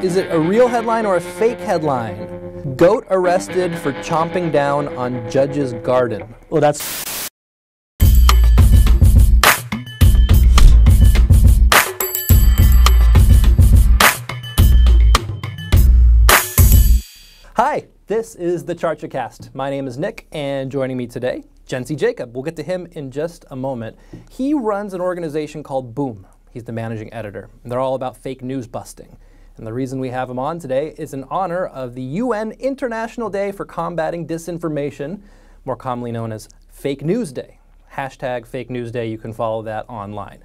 Is it a real headline or a fake headline? Goat arrested for chomping down on judge's garden. Well, that's Hi, this is the CharchaCast. My name is Nick, and joining me today, Jency Jacob. We'll get to him in just a moment. He runs an organization called Boom. He's the managing editor. They're all about fake news busting. And the reason we have him on today is in honor of the UN International Day for Combating Disinformation, more commonly known as Fake News Day. Hashtag Fake News Day, you can follow that online.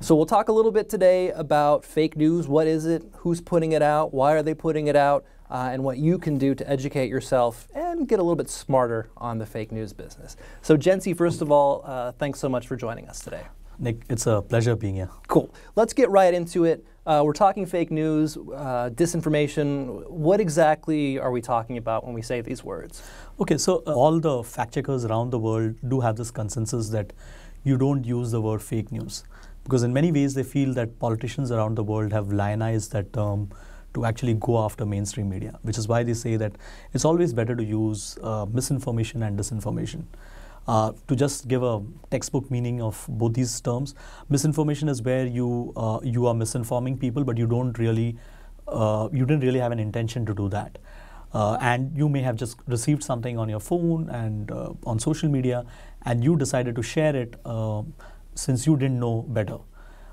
So we'll talk a little bit today about fake news. What is it? Who's putting it out? Why are they putting it out? Uh, and what you can do to educate yourself and get a little bit smarter on the fake news business. So, Jency, first of all, uh, thanks so much for joining us today. Nick. It's a pleasure being here. Cool. Let's get right into it. Uh, we're talking fake news, uh, disinformation. What exactly are we talking about when we say these words? Okay, so uh, all the fact checkers around the world do have this consensus that you don't use the word fake news because in many ways they feel that politicians around the world have lionized that term to actually go after mainstream media, which is why they say that it's always better to use uh, misinformation and disinformation. Uh, to just give a textbook meaning of both these terms, misinformation is where you uh, you are misinforming people, but you don't really uh, you didn't really have an intention to do that. Uh, and you may have just received something on your phone and uh, on social media, and you decided to share it since you didn't know better.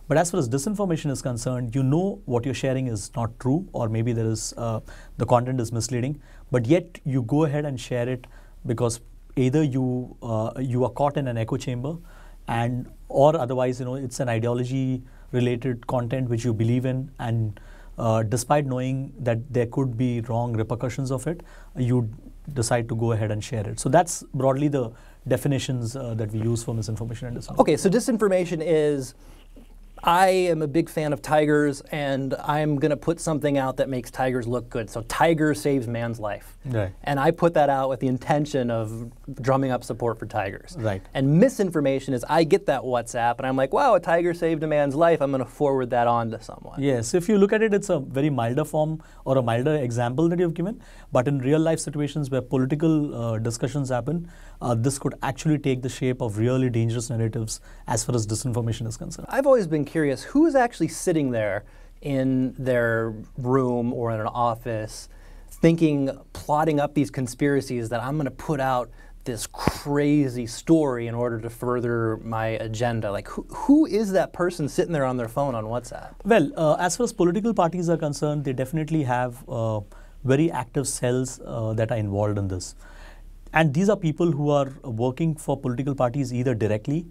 But as far as disinformation is concerned, you know what you're sharing is not true, or maybe there is uh, the content is misleading, but yet you go ahead and share it because either you uh, you are caught in an echo chamber, and or otherwise, you know, it's an ideology related content which you believe in, and uh, despite knowing that there could be wrong repercussions of it, you decide to go ahead and share it. So that's broadly the definitions uh, that we use for misinformation and disinformation. Okay, so disinformation is I am a big fan of tigers, and I'm going to put something out that makes tigers look good. So, Tiger saves man's life. Right. And I put that out with the intention of drumming up support for tigers. Right. And misinformation is I get that WhatsApp, and I'm like, wow, a tiger saved a man's life. I'm going to forward that on to someone. Yes. If you look at it, it's a very milder form or a milder example that you've given. But in real life situations where political uh, discussions happen, uh, this could actually take the shape of really dangerous narratives as far as disinformation is concerned. I've always been curious who is actually sitting there in their room or in an office thinking, plotting up these conspiracies that I'm going to put out this crazy story in order to further my agenda. Like, who, who is that person sitting there on their phone on WhatsApp? Well, uh, as far as political parties are concerned, they definitely have uh, very active cells uh, that are involved in this. And these are people who are working for political parties either directly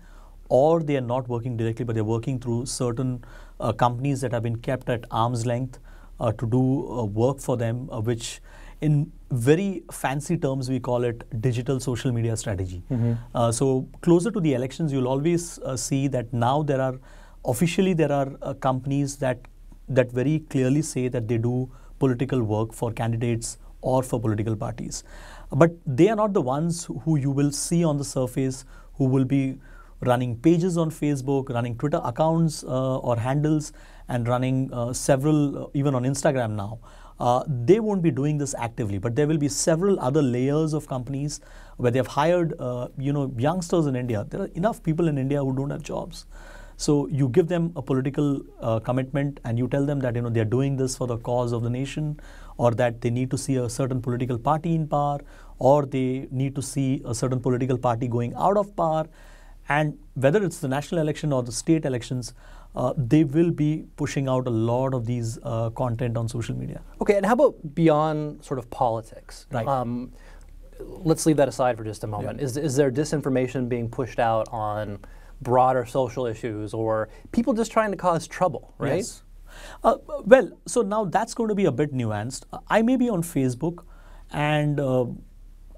or they are not working directly, but they're working through certain uh, companies that have been kept at arm's length uh, to do uh, work for them, uh, which in very fancy terms we call it digital social media strategy. Mm-hmm. Uh, so closer to the elections, you'll always uh, see that now there are officially there are companies that that very clearly say that they do political work for candidates or for political parties. But they are not the ones who you will see on the surface who will be running pages on Facebook, running Twitter accounts uh, or handles, and running uh, several, uh, even on Instagram now. Uh, they won't be doing this actively, but there will be several other layers of companies where they've hired, uh, you know, youngsters in India. There are enough people in India who don't have jobs. So you give them a political uh, commitment and you tell them that you know they're doing this for the cause of the nation, or that they need to see a certain political party in power, or they need to see a certain political party going out of power. And whether it's the national election or the state elections, uh, they will be pushing out a lot of these uh, content on social media. Okay, and how about beyond sort of politics? Right. Um, let's leave that aside for just a moment. Yeah. Is, is there disinformation being pushed out on broader social issues or people just trying to cause trouble, right? Yes. Uh, well, so now that's going to be a bit nuanced. I may be on Facebook, and uh,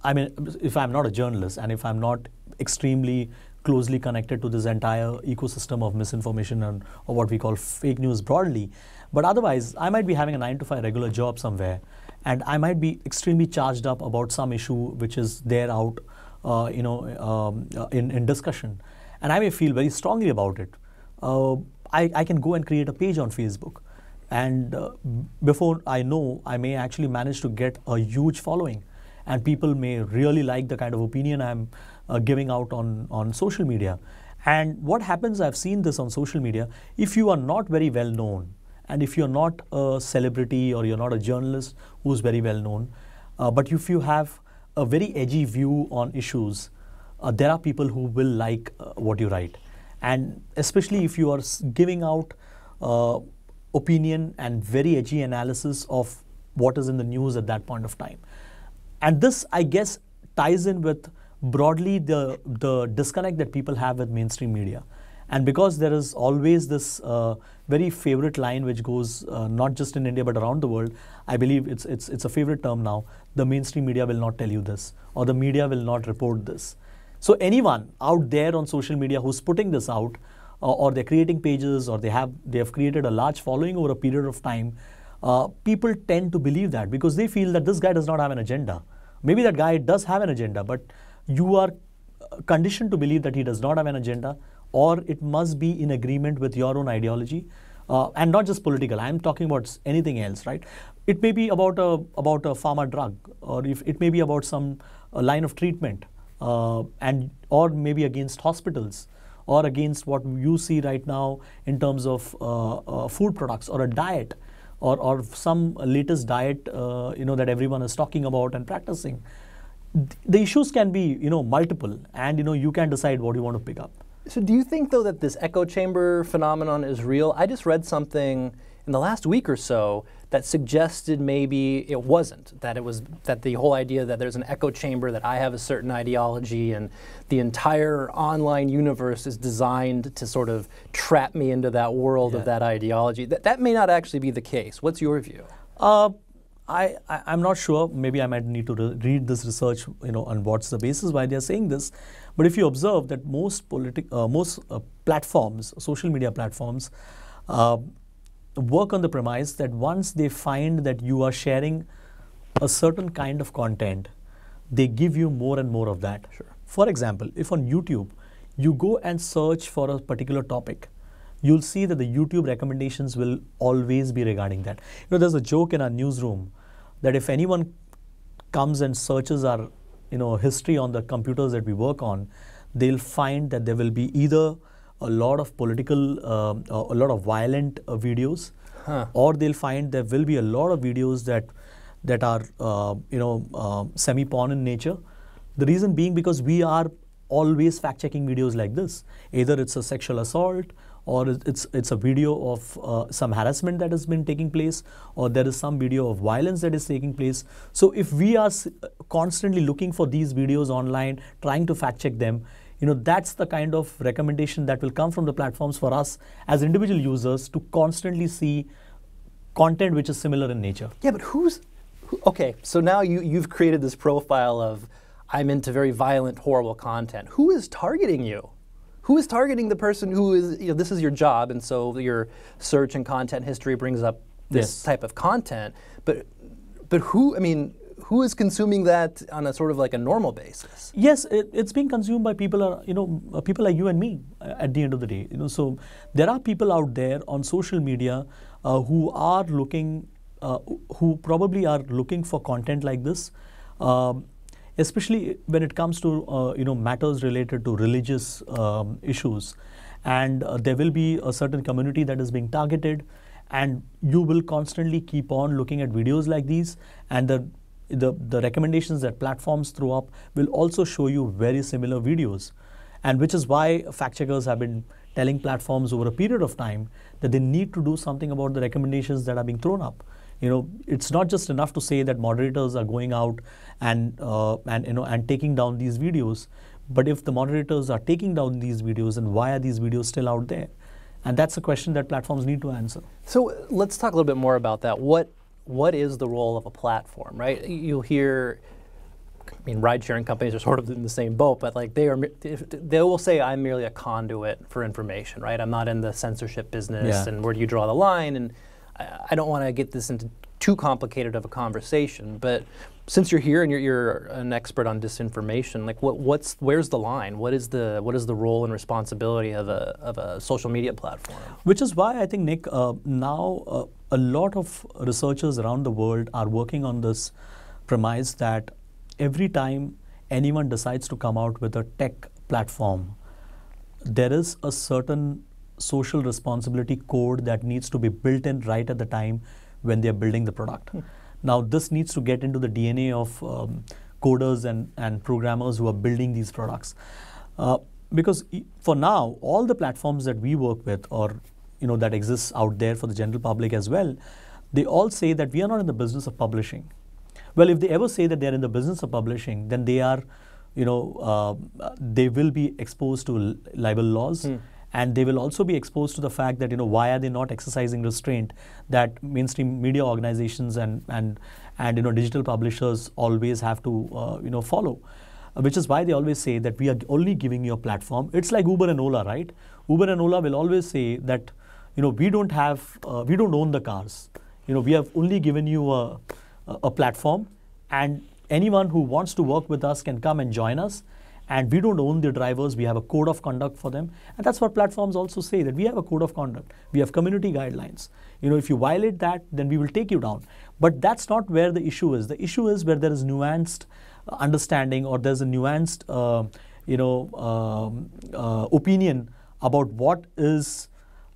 I mean, if I'm not a journalist and if I'm not extremely closely connected to this entire ecosystem of misinformation and or what we call fake news broadly, but otherwise, I might be having a nine to five regular job somewhere, and I might be extremely charged up about some issue which is there out, uh, you know, um, uh, in in discussion and I may feel very strongly about it, uh, I, I, can go and create a page on Facebook. and uh, before I know, I may actually manage to get a huge following, and people may really like the kind of opinion I'm uh, giving out on on social media. And what happens? I've seen this on social media. If you are not very well known, and if you're not a celebrity or you're not a journalist who's very well known, uh, but if you have a very edgy view on issues, uh, there are people who will like uh, what you write. And especially if you are giving out uh, opinion and very edgy analysis of what is in the news at that point of time. And this, I guess, ties in with broadly the, the disconnect that people have with mainstream media. And because there is always this uh, very favorite line which goes uh, not just in India but around the world, I believe it's, it's, it's a favorite term now. The mainstream media will not tell you this, or the media will not report this. So anyone out there on social media who's putting this out, uh, or they're creating pages, or they have they have created a large following over a period of time, uh, people tend to believe that because they feel that this guy does not have an agenda. Maybe that guy does have an agenda, but you are uh, conditioned to believe that he does not have an agenda, or it must be in agreement with your own ideology. Uh, and not just political. I'm talking about anything else, right? It may be about a about a pharma drug, or if it may be about some line of treatment, uh, and or maybe against hospitals or against what you see right now in terms of uh, uh, food products or a diet or, or some latest diet uh, you know that everyone is talking about and practicing the issues can be you know multiple and you know you can decide what you want to pick up. So do you think though that this echo chamber phenomenon is real? I just read something in the last week or so that suggested maybe it wasn't that it was that the whole idea that there's an echo chamber that I have a certain ideology and the entire online universe is designed to sort of trap me into that world yeah. of that ideology. That that may not actually be the case. What's your view? Uh, I, I am not sure maybe I might need to re read this research you know on what's the basis why they're saying this but if you observe that most politic uh, most uh, platforms social media platforms uh, work on the premise that once they find that you are sharing a certain kind of content, they give you more and more of that. Sure. For example, if on YouTube you go and search for a particular topic, you'll see that the YouTube recommendations will always be regarding that. You know, there's a joke in our newsroom that if anyone comes and searches our, you know, history on the computers that we work on, they'll find that there will be either a lot of political, uh, a lot of violent uh, videos, huh. or they'll find there will be a lot of videos that that are uh, you know uh, semi-porn in nature. The reason being because we are always fact-checking videos like this. Either it's a sexual assault, or it's it's a video of uh, some harassment that has been taking place, or there is some video of violence that is taking place. So if we are constantly looking for these videos online, trying to fact-check them, you know that's the kind of recommendation that will come from the platforms for us as individual users to constantly see content which is similar in nature. Yeah but who's who, okay so now you you've created this profile of i'm into very violent horrible content. Who is targeting you who is targeting the person who is you know this is your job and so your search and content history brings up this yes. type of content but but who i mean who is consuming that on a sort of like a normal basis? Yes, it, it's being consumed by people, are, you know, uh, people like you and me. Uh, at the end of the day, you know, so there are people out there on social media uh, who are looking, uh, who probably are looking for content like this. Um, especially when it comes to uh, you know matters related to religious um, issues, and uh, there will be a certain community that is being targeted, and you will constantly keep on looking at videos like these, and the the, the recommendations that platforms throw up will also show you very similar videos. And which is why fact checkers have been telling platforms over a period of time that they need to do something about the recommendations that are being thrown up. You know, it's not just enough to say that moderators are going out and uh, and you know and taking down these videos, but if the moderators are taking down these videos, and why are these videos still out there? And that's a question that platforms need to answer. So let's talk a little bit more about that. What what is the role of a platform, right? You'll hear, I mean, ride-sharing companies are sort of in the same boat, but like they are, they will say, "I'm merely a conduit for information," right? I'm not in the censorship business, yeah. and where do you draw the line? And I, don't want to get this into too complicated of a conversation, but since you're here and you're, you're, an expert on disinformation, like what, what's where's the line? What is the what is the role and responsibility of a of a social media platform? Which is why I think Nick uh, now. Uh, a lot of researchers around the world are working on this premise that every time anyone decides to come out with a tech platform, there is a certain social responsibility code that needs to be built in right at the time when they're building the product. Hmm. Now, this needs to get into the DNA of um, coders and, and programmers who are building these products. Uh, because for now, all the platforms that we work with or you know that exists out there for the general public as well, they all say that we are not in the business of publishing. Well, if they ever say that they're in the business of publishing, then they are, you know, uh, they will be exposed to libel laws. Hmm and they will also be exposed to the fact that you know why are they not exercising restraint that mainstream media organizations and and and you know digital publishers always have to uh, you know follow. Which is why they always say that we are only giving you a platform. It's like uber and ola right? Uber and ola will always say that you know we don't have uh, we don't own the cars. You know we have only given you a, a platform. And anyone who wants to work with us can come and join us and we don't own the drivers. We have a code of conduct for them. And that's what platforms also say that we have a code of conduct. We have community guidelines. You know if you violate that then we will take you down. But that's not where the issue is. The issue is where there is nuanced uh, understanding or there's a nuanced uh, you know um, uh, opinion about what is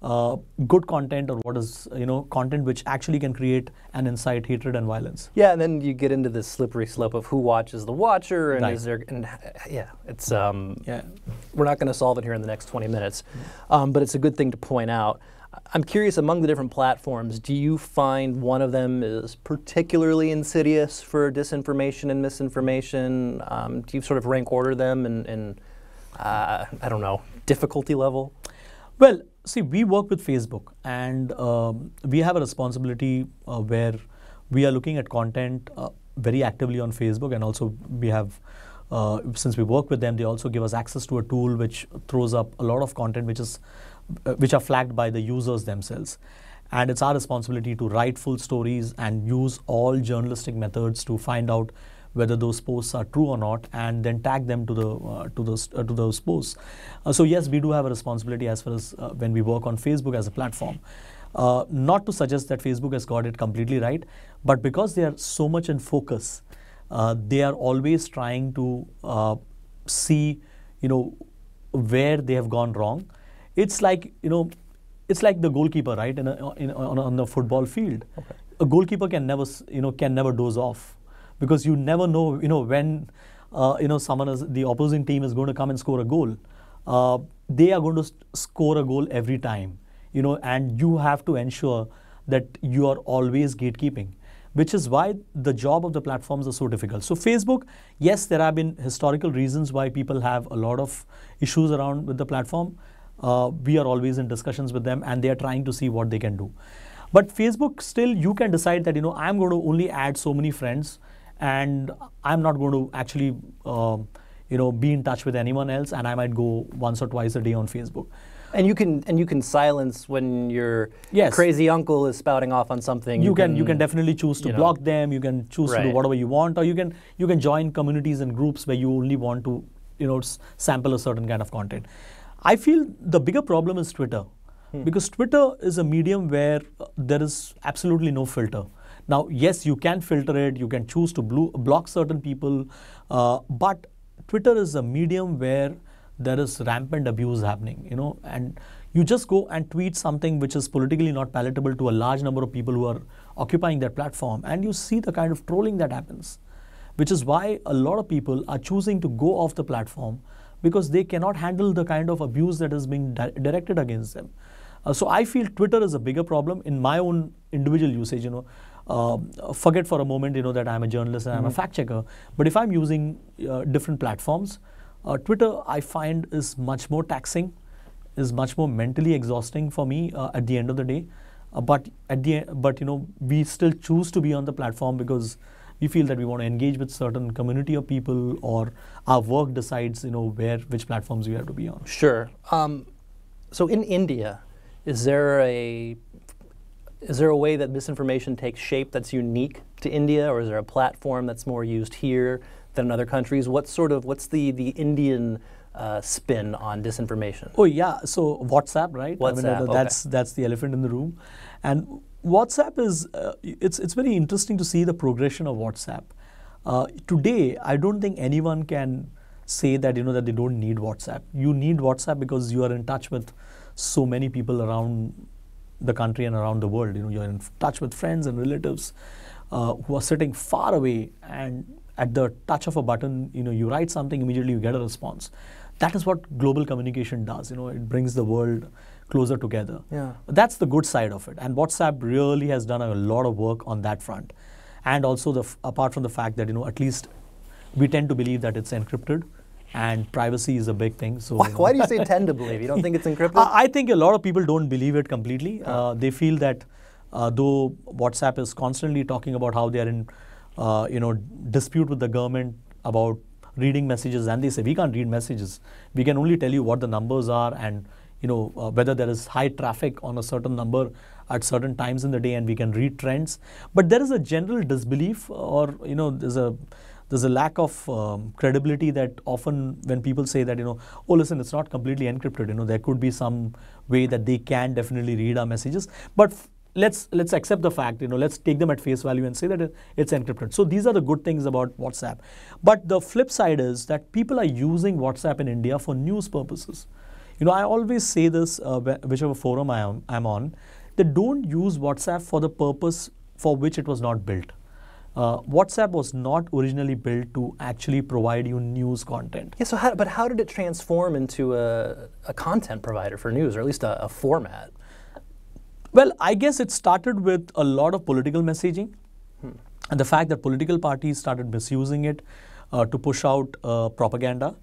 uh, good content or what is you know content which actually can create and incite hatred and violence. Yeah, and then you get into this slippery slope of who watches the watcher, and right. is there? And yeah, it's um, yeah. We're not going to solve it here in the next 20 minutes, um, but it's a good thing to point out. I'm curious among the different platforms, do you find one of them is particularly insidious for disinformation and misinformation? Um, do you sort of rank order them in, in uh, I don't know, difficulty level? Well, see, we work with Facebook, and um, we have a responsibility uh, where we are looking at content uh, very actively on Facebook, and also we have. Uh, since we work with them, they also give us access to a tool which throws up a lot of content which is uh, which are flagged by the users themselves. And it's our responsibility to write full stories and use all journalistic methods to find out whether those posts are true or not, and then tag them to the uh, to those uh, to those posts. Uh, so yes, we do have a responsibility as far as uh, when we work on Facebook as a platform. Uh, not to suggest that Facebook has got it completely right, but because they are so much in focus, uh, they are always trying to see, you know, where they have gone wrong. It's like you know, it's like the goalkeeper, right, in, a, in on, on the football field. Okay. A goalkeeper can never, you know, can never doze off because you never know, you know, when uh, you know someone is the opposing team is going to come and score a goal. Uh, they are going to score a goal every time, you know, and you have to ensure that you are always gatekeeping which is why the job of the platforms is so difficult. So Facebook, yes, there have been historical reasons why people have a lot of issues around with the platform. Uh, we are always in discussions with them, and they are trying to see what they can do. But Facebook, still, you can decide that you know I'm going to only add so many friends and I'm not going to actually, uh, you know, be in touch with anyone else, and I might go once or twice a day on Facebook. And you can and you can silence when your yes. crazy uncle is spouting off on something. You, you can, can, you can definitely choose to block know. them. You can choose right. to do whatever you want, or you can you can join communities and groups where you only want to you know sample a certain kind of content. I feel the bigger problem is Twitter. Hmm. Because Twitter is a medium where uh, there is absolutely no filter. Now, yes, you can filter it, you can choose to blue, block certain people, uh, but Twitter is a medium where there is rampant abuse happening, you know, and you just go and tweet something which is politically not palatable to a large number of people who are occupying that platform, and you see the kind of trolling that happens, which is why a lot of people are choosing to go off the platform because they cannot handle the kind of abuse that is being di- directed against them. Uh, so I feel Twitter is a bigger problem in my own individual usage. You know, uh, forget for a moment, you know, that I'm a journalist and mm-hmm. I'm a mm-hmm. fact checker. But if I'm using uh, different platforms, uh, Twitter I find is much more taxing, is much more mentally exhausting for me uh, at the end of the day. Uh, but at the but you know, we still choose to be on the platform because we feel that we want to engage with certain community of people or our work decides you know where which platforms we have to be on sure um, so in india is there a is there a way that misinformation takes shape that's unique to India, or is there a platform that's more used here than in other countries? What sort of what's the the Indian uh, spin on disinformation? Oh yeah, so WhatsApp, right? WhatsApp, I mean, that's okay. that's the elephant in the room, and WhatsApp is uh, it's it's very interesting to see the progression of WhatsApp. Uh, today, I don't think anyone can say that you know that they don't need WhatsApp. You need WhatsApp because you are in touch with so many people around the country and around the world. You know, you're in touch with friends and relatives uh, who are sitting far away, and at the touch of a button, you know, you write something immediately, you get a response. That is what global communication does. You know, it brings the world closer together. Yeah. That's the good side of it. And WhatsApp really has done a lot of work on that front. And also, the f- apart from the fact that you know, at least we tend to believe that it's encrypted, and privacy is a big thing. So Why, why do you say tend to believe? You don't think it's encrypted? I I think a lot of people don't believe it completely. Uh, they feel that uh, though WhatsApp is constantly talking about how they are in, uh, you know, dispute with the government about reading messages, and they say we can't read messages. We can only tell you what the numbers are and you know uh, whether there is high traffic on a certain number at certain times in the day, and we can read trends. But there is a general disbelief, or you know, there's a there's a lack of um, credibility that often when people say that you know oh listen it's not completely encrypted. You know there could be some way that they can definitely read our messages. But let's let's accept the fact you know let's take them at face value and say that it- it's encrypted. So these are the good things about whatsapp. But the flip side is that people are using whatsapp in india for news purposes. You know i always say this uh, whichever forum i am i'm on they don't use whatsapp for the purpose for which it was not built uh, WhatsApp was not originally built to actually provide you news content. yeah, so how, but how did it transform into a, a content provider for news, or at least a, a format? Well, I guess it started with a lot of political messaging and the fact that political parties started misusing it uh, to push out uh, propaganda.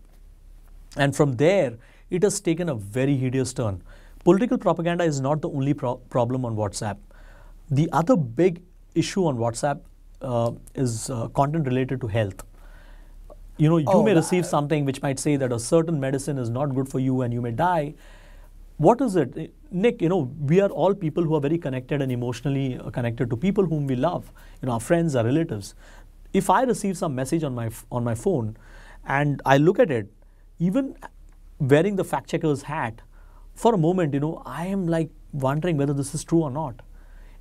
And from there, it has taken a very hideous turn. Political propaganda is not the only pro- problem on WhatsApp. The other big issue on WhatsApp is uh, content related to health. You know, you Oh, may receive something which might say that a certain medicine is not good for you and you may die. What is it? Nick, you know, we are all people who are very connected and emotionally uh, connected to people whom we love, you know, our friends, our relatives. If I receive some message on my, on my phone and I look at it, even wearing the fact checker's hat, for a moment, you know, I am like wondering whether this is true or not.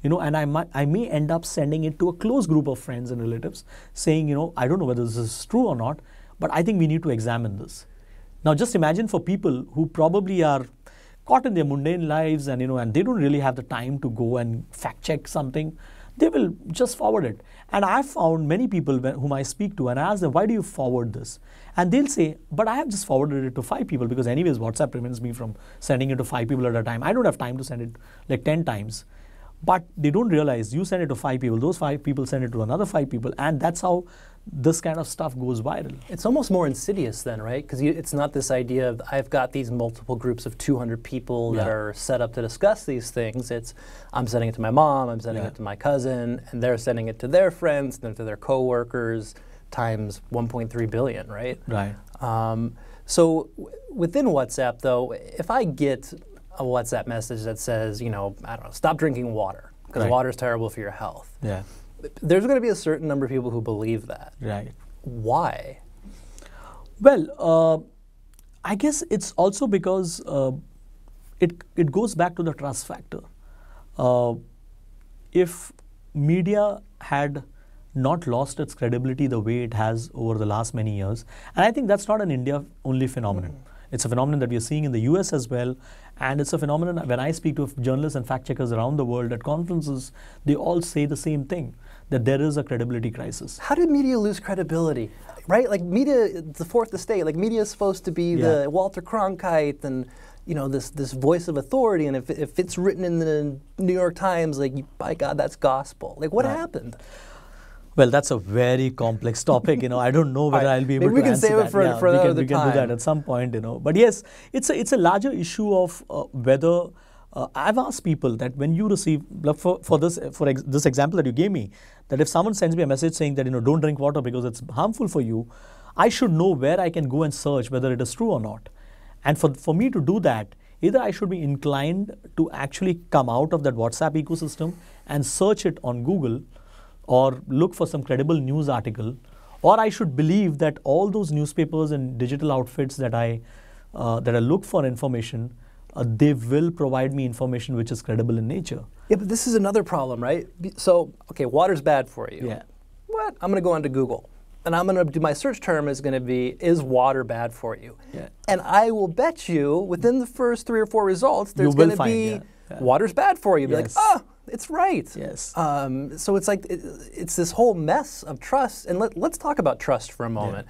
You know, and I might, I may end up sending it to a close group of friends and relatives, saying, you know, I don't know whether this is true or not, but I think we need to examine this. Now, just imagine for people who probably are caught in their mundane lives and you know, and they don't really have the time to go and fact check something, they will just forward it. And I found many people whom I speak to and I ask them, why do you forward this? And they'll say, but I have just forwarded it to five people because anyways, WhatsApp prevents me from sending it to five people at a time. I don't have time to send it like 10 times. But they don't realize you send it to five people, those five people send it to another five people, and that's how this kind of stuff goes viral. It's almost more insidious then, right? Because it's not this idea of I've got these multiple groups of 200 people that are set up to discuss these things. It's I'm sending it to my mom, I'm sending Yeah. it to my cousin, and they're sending it to their friends, then to their coworkers, times 1.3 billion, right? Right. Um, so w- within WhatsApp, though, if I get a WhatsApp message that says, you know, I don't know, stop drinking water because Right. water is terrible for your health, Yeah. there's going to be a certain number of people who believe that. Right. Why? Well, uh, I guess it's also because uh, it it goes back to the trust factor. Uh, if media had not lost its credibility the way it has over the last many years, and I think that's not an India only phenomenon. It's a phenomenon that we are seeing in the US as well, and it's a phenomenon when I speak to journalists and fact checkers around the world at conferences, they all say the same thing that there is a credibility crisis. How did media lose credibility? Right? Like media, the fourth estate. Like media is supposed to be Yeah. the Walter Cronkite and you know this this voice of authority. And if, if it's written in the New York Times, like by God, that's gospel. Like what Right. happened? Well, that's a very complex topic. You know, I don't know whether I'll be able maybe able we to can save it for- yeah, for we can, another we can do that at some point. You know, but yes, it's a it's a larger issue of uh, whether uh, I've asked people that when you receive for for this for ex- this example that you gave me, that if someone sends me a message saying that you know don't drink water because it's harmful for you, I should know where I can go and search whether it is true or not. And for for me to do that, either I should be inclined to actually come out of that WhatsApp ecosystem and search it on Google or look for some credible news article, or I should believe that all those newspapers and digital outfits that I uh, that I look for information uh, they will provide me information which is credible in nature. Yeah, but this is another problem, right? So, okay, water's bad for you. Yeah. What? I'm going to go onto Google. And I'm going to do my search term is going to be, is water bad for you? Yeah. And I will bet you within the first three or four results, there's going to be yeah, yeah. water's bad for you. Be like, Yes. oh, it's right. Yes. Um, so it's like, it, it's this whole mess of trust. And let, let's talk about trust for a moment.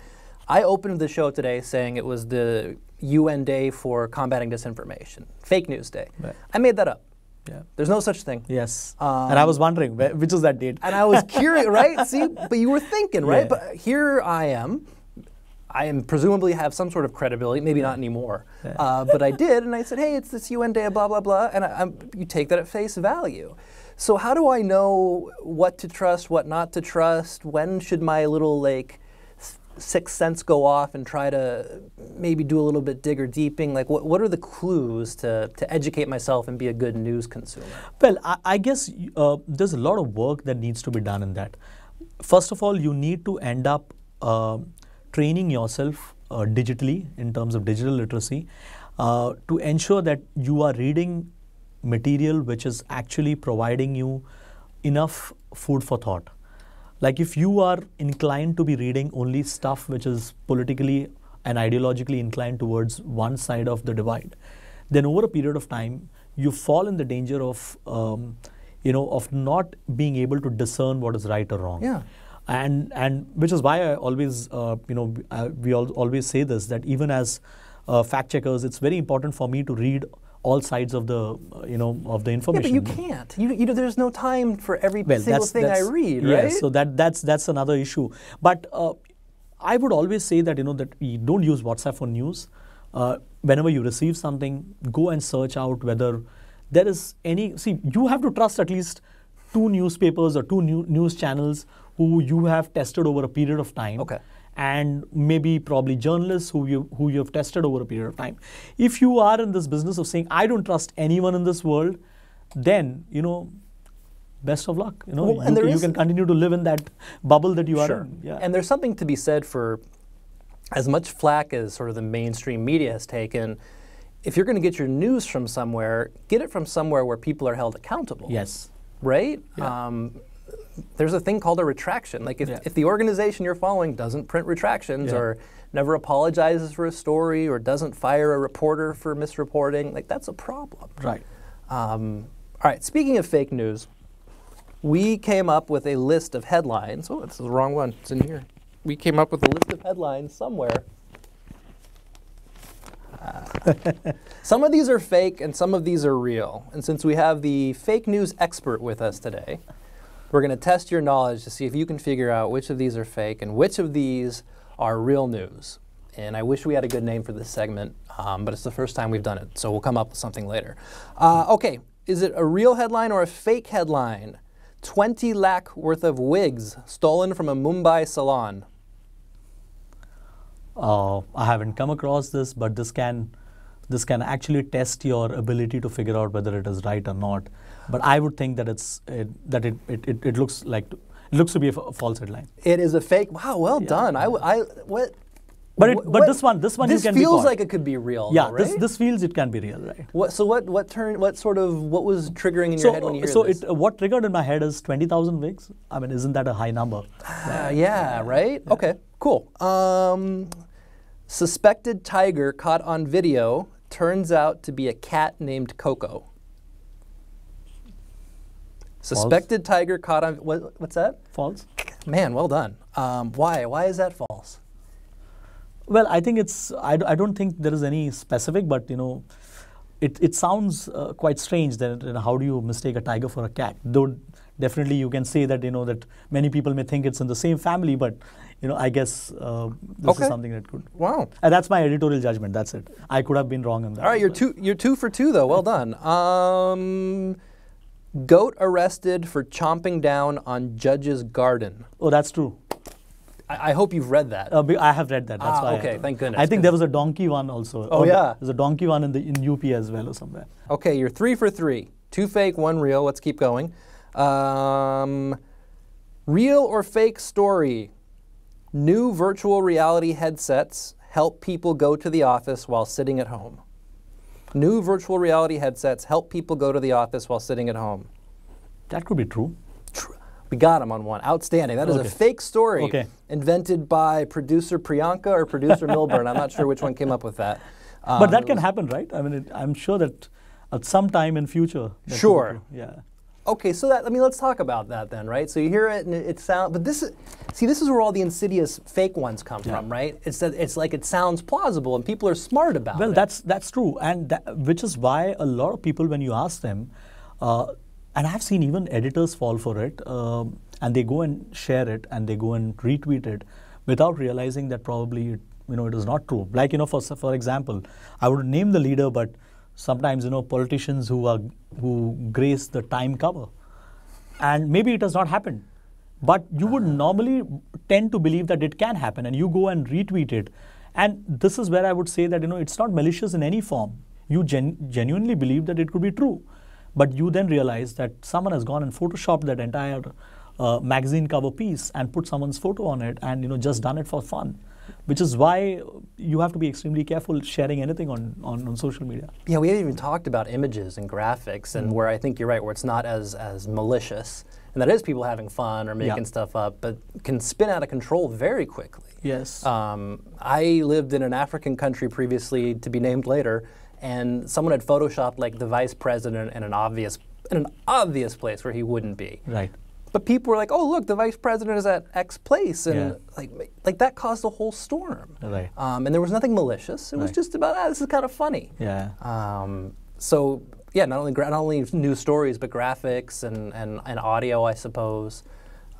I opened the show today saying it was the UN Day for Combating Disinformation, Fake News Day. Right. I made that up. Yeah. There's no such thing. Yes. Um, and I was wondering, where, which is that date? And I was curious, right? See, but you were thinking, right? Yeah. But here I am. I am presumably have some sort of credibility, maybe not anymore, Yeah. uh, but I did, and I said, "Hey, it's this UN day, blah blah blah," and I, you take that at face value. So how do I know what to trust, what not to trust? When should my little like sixth sense go off and try to maybe do a little bit digger deeping? Like, what, what are the clues to, to educate myself and be a good news consumer? Well, I, I guess uh, there's a lot of work that needs to be done in that. First of all, you need to end up uh, training yourself uh, digitally in terms of digital literacy uh, to ensure that you are reading material which is actually providing you enough food for thought. Like if you are inclined to be reading only stuff which is politically and ideologically inclined towards one side of the divide, then over a period of time you fall in the danger of um, you know of not being able to discern what is right or wrong. Yeah. And and which is why I always uh, you know uh, we all, always say this that even as uh, fact checkers, it's very important for me to read all sides of the uh, you know of the information. Yeah, but you can't. You, you know, there's no time for every Well, single that's, thing I that's- read, yes, right? so that that's that's another issue. But uh, I would always say that you know that we don't use WhatsApp for news. Uh, whenever you receive something, go and search out whether there is any. See, you have to trust at least two newspapers or two new, news channels who you have tested over a period of time. Okay. And maybe probably journalists who you who you have tested over a period of time. If you are in this business of saying I don't trust anyone in this world, then you know best of luck. You know, Well, you, and there can, you can continue to live in that bubble that you are in. Yeah. And there's something to be said for as much flack as sort of the mainstream media has taken. If you're going to get your news from somewhere, get it from somewhere where people are held accountable. yes. Right? Yeah. Um, there's a thing called a retraction. Like if, Yeah. if the organization you're following doesn't print retractions Yeah. or never apologizes for a story or doesn't fire a reporter for misreporting, like that's a problem. Right. Um, all right, speaking of fake news, we came up with a list of headlines. Oh, it's the wrong one. It's in here. We came up with a list of headlines somewhere. Some of these are fake and some of these are real. And since we have the fake news expert with us today, we're going to test your knowledge to see if you can figure out which of these are fake and which of these are real news. And I wish we had a good name for this segment, um, but it's the first time we've done it, so we'll come up with something later. Uh, okay, is it a real headline or a fake headline? 20 lakh worth of wigs stolen from a Mumbai salon. Uh, I haven't come across this, but this can this can actually test your ability to figure out whether it is right or not. But I would think that it's it, that it, it, it, it looks like it looks to be a f- false headline. It is a fake. Wow, well Yeah. done. I what? But it- but this one- this one you This can be feels like it could be real. yeah, though, this right? this feels it can be real, right? What, so what? What turn? What sort of? What was triggering in your So, head when you hear so this? it, uh, what triggered in my head is 20,000 wigs. I mean, isn't that a high number? Ah, yeah, right? Okay, cool. Um, suspected tiger caught on video turns out to be a cat named Coco. Suspected tiger caught on what, what's that? False. Man, well done. Um, why? Why is that false? Well, I think it's. I, I don't think there is any specific, but you know, it it sounds uh, quite strange that you know, how do you mistake a tiger for a cat? Though definitely you can say that you know that many people may think it's in the same family, but you know, I guess uh, this Okay. is something that could. Wow. And that's my editorial judgment. That's it. I could have been wrong on that. All right, you're two. You're two for two though. Well done. Um, goat arrested for chomping down on judge's garden. Oh, that's true. I, I hope you've read that. Uh, I have read that. That's Ah, why. Okay, thank goodness, I think there was a donkey one also. Oh, Or yeah. There's a donkey one in the in UP as well or somewhere. Okay, you're three for three. Two fake, one real. Let's keep going. Um, real or fake story? New virtual reality headsets help people go to the office while sitting at home. New virtual reality headsets help people go to the office while sitting at home. That could be true. We got him on one. Outstanding. That is Okay. a fake story Okay. invented by producer Priyanka or producer Milburn. I'm not sure which one came up with that. but Um, that can was- happen, right? I mean, it, I'm sure that at some time in future. Sure. Yeah. Okay, so that I mean, let's talk about that then, right? So you hear it and it, it sounds, but this is, see, this is where all the insidious fake ones come Yeah. from, right? It's that it's like it sounds plausible and people are smart about Well, it. Well, that's that's true, and that, which is why a lot of people, when you ask them, uh, and I've seen even editors fall for it, um, and they go and share it, and they go and retweet it, without realizing that probably it, you know it is not true. Like you know, for for example, I would name the leader, but sometimes you know politicians who are who grace the time cover, and maybe it has not happened. But you would normally tend to believe that it can happen, and you go and retweet it. And this is where I would say that you know it's not malicious in any form. You gen- genuinely believe that it could be true, but you then realize that someone has gone and photoshopped that entire uh, magazine cover piece and put someone's photo on it, and you know just done it for fun. Which is why you have to be extremely careful sharing anything on, on, on social media. Yeah, we haven't even talked about images and graphics, Mm. and where I think you're right, where it's not as as malicious, and that is people having fun or making Yeah. stuff up, but can spin out of control very quickly. Yes. Um, I lived in an African country previously, to be named later, and someone had photoshopped like the vice president in an obvious in an obvious place where he wouldn't be. right. But people were like, "Oh, look, the vice president is at X place," and Yeah. like, like that caused a whole storm. Right. Um, and there was nothing malicious. It was just about, ah, this is kind of funny. Yeah. Um, so yeah, not only gra- not only news stories, but graphics and, and, and audio, I suppose.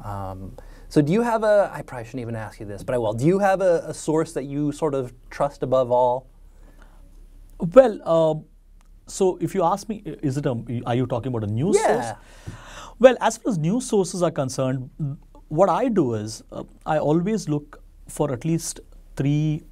Um, so do you have a? I probably shouldn't even ask you this, but I will. Do you have a, a source that you sort of trust above all? Well, um, so if you ask me, is it a? Are you talking about a news Yeah. source? Well, as far as news sources are concerned, what I do is uh, I always look for at least three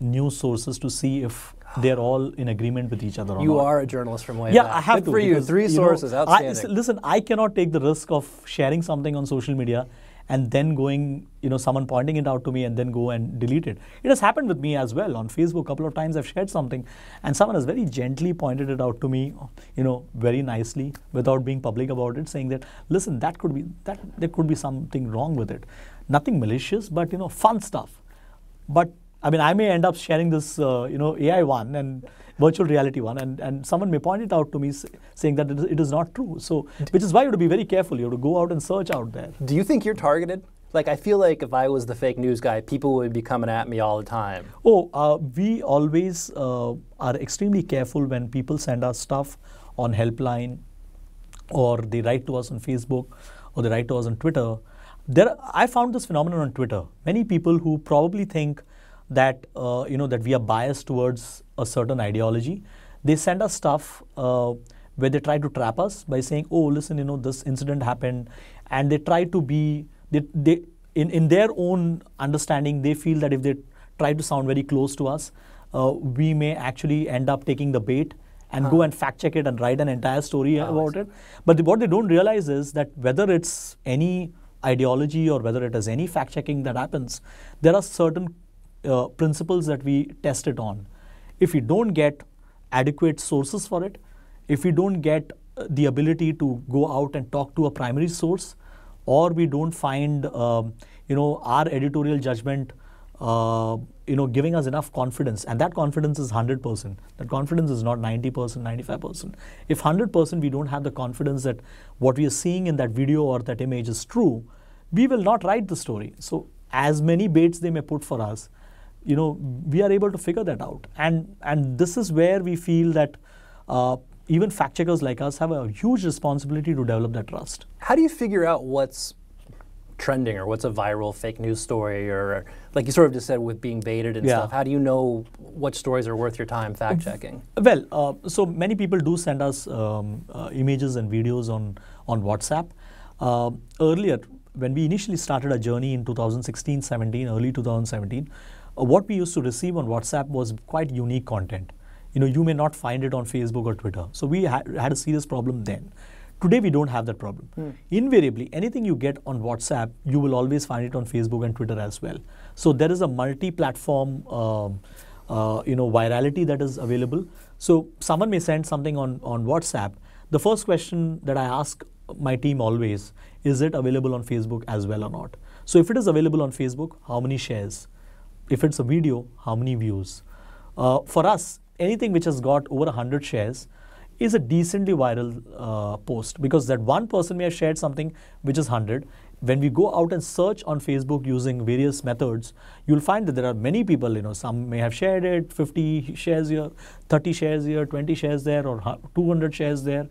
news sources to see if they're all in agreement with each other. Or You not. are a journalist from way Yeah, back. I have Good to. for you. Three know, sources, I- outstanding. s- listen, I cannot take the risk of sharing something on social media and then going, you know, someone pointing it out to me and then go and delete it. It has happened with me as well on Facebook. A couple of times I've shared something and someone has very gently pointed it out to me, you know, very nicely without being public about it, saying that, listen, that could be that there could be something wrong with it. Nothing malicious, but you know, fun stuff. But I mean, I may end up sharing this, uh, you know, AI one and virtual reality one, and, and someone may point it out to me saying that it is, it is not true. So, which is why you have to be very careful. You have to go out and search out there. Do you think you're targeted? Like, I feel like if I was the fake news guy, people would be coming at me all the time. Oh, uh, we always uh, are extremely careful when people send us stuff on helpline, or they write to us on Facebook, or they write to us on Twitter. There, I found this phenomenon on Twitter. Many people who probably think that uh, you know that we are biased towards a certain ideology, they send us stuff uh, where they try to trap us by saying, "Oh, listen, you know this incident happened," and they try to be they, they in in their own understanding they feel that if they try to sound very close to us, uh, we may actually end up taking the bait and go and fact check it and write an entire story about it. But the, what they don't realize is that whether it's any ideology or whether it is any fact checking that happens, there are certain uh, principles that we test it on. If we don't get adequate sources for it, if we don't get uh, the ability to go out and talk to a primary source, or we don't find um, you know our editorial judgment uh, you know giving us enough confidence and that confidence is 100% that confidence is not 90% 95% if 100% we don't have the confidence that what we are seeing in that video or that image is true we will not write the story. So as many baits they may put for us you know we are able to figure that out and and this is where we feel that uh, even fact checkers like us have a huge responsibility to develop that trust How do you figure out what's trending or what's a viral fake news story or like you sort of just said with being baited and Yeah. stuff? How do you know what stories are worth your time fact checking? Well, uh, so many people do send us um, uh, images and videos on on WhatsApp. Uh, earlier, when we initially started our journey in 2016-17, early 2017, uh, what we used to receive on WhatsApp was quite unique content. You know, you may not find it on Facebook or Twitter. So we ha- had a serious problem then. Today we don't have that problem. Invariably, anything you get on WhatsApp, you will always find it on Facebook and Twitter as well. So there is a multi-platform, um, uh, you know, virality that is available. So someone may send something on, on WhatsApp. The first question that I ask my team always is it available on Facebook as well or not? So if it is available on Facebook, how many shares? If it's a video, how many views? Uh, for us, anything which has got over 100 shares is a decently viral uh, post because that one person may have shared something which is 100 when we go out and search on Facebook using various methods, you'll find that there are many people, you know, some may have shared it, 50 shares here, 30 shares here, 20 shares there, or 200 shares there.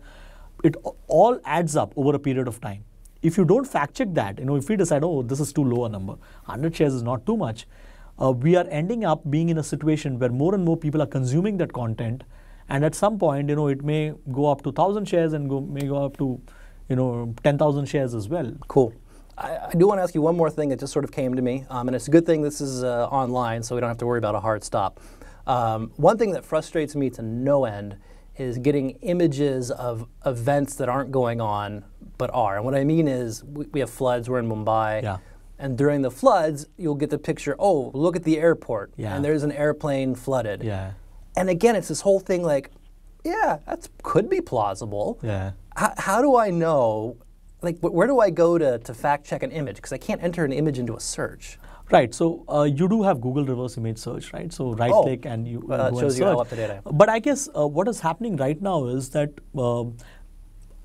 It all adds up over a period of time. If you don't fact check that, you know, if we decide, oh, this is too low a number, 100 shares is not too much, uh, we are ending up being in a situation where more and more people are consuming that content. And at some point, you know, it may go up to 1,000 shares and go, may go up to, you know, 10,000 shares as well. Cool. I, I, do want to ask you one more thing that just sort of came to me, um, and it's a good thing this is uh, online, so we don't have to worry about a hard stop. Um, one thing that frustrates me to no end is getting images of events that aren't going on but are. And what I mean is, we, we have floods. We're in Mumbai. Yeah. And during the floods, you'll get the picture. Oh, look at the airport, yeah. and there's an airplane flooded. Yeah. And again, it's this whole thing like, yeah, that could be plausible. Yeah. H- how do I know like where do I go to, to fact check an image? Because I can't enter an image into a search. Right. So uh, you do have Google reverse image search, right? So right oh, click and you uh, go shows and you search. how up to date But I guess uh, what is happening right now is that um,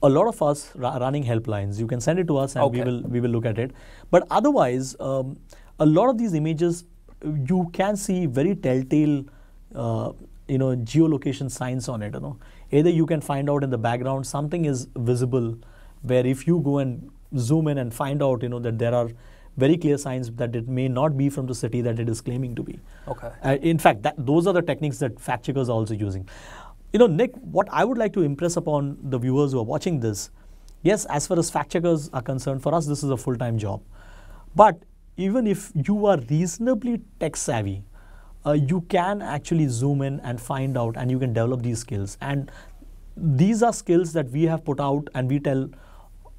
a lot of us running helplines. You can send it to us and okay. we will we will look at it. But otherwise, um, a lot of these images you can see very telltale, uh, you know, geolocation signs on it. You know, either you can find out in the background something is visible, where if you go and zoom in and find out, you know, that there are very clear signs that it may not be from the city that it is claiming to be. Okay. Uh, in fact, that, those are the techniques that fact checkers are also using. You know, Nick, what I would like to impress upon the viewers who are watching this, yes, as far as fact checkers are concerned, for us this is a full-time job. But even if you are reasonably tech savvy, uh, you can actually zoom in and find out, and you can develop these skills. And these are skills that we have put out, and we tell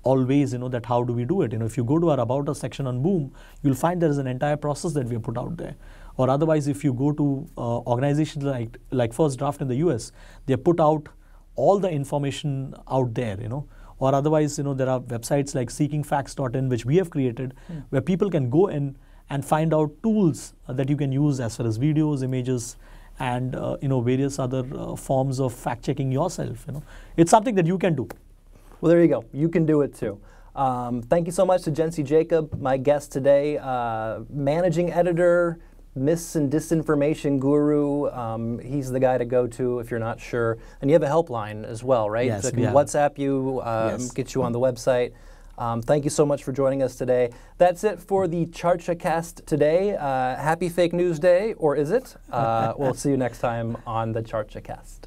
always, you know, that how do we do it? You know, if you go to our About Us section on Boom, you'll find there is an entire process that we have put out there. Or otherwise, if you go to uh, organizations like, like First Draft in the US, they put out all the information out there, you know. Or otherwise, you know, there are websites like seekingfacts.in, which we have created, mm. where people can go in and find out tools uh, that you can use as far as videos, images, and uh, you know various other uh, forms of fact checking yourself. You know, it's something that you can do. Well, there you go. You can do it too. Um, thank you so much to Jency Jacob, my guest today, uh, managing editor, mis and disinformation guru. Um, he's the guy to go to if you're not sure. And you have a helpline as well, right? Yes, so can yeah. WhatsApp you, um, yes. get you on the website. Um, thank you so much for joining us today. That's it for the Charcha cast today. Uh, happy Fake News Day, or is it? Uh, we'll see you next time on the Charcha cast.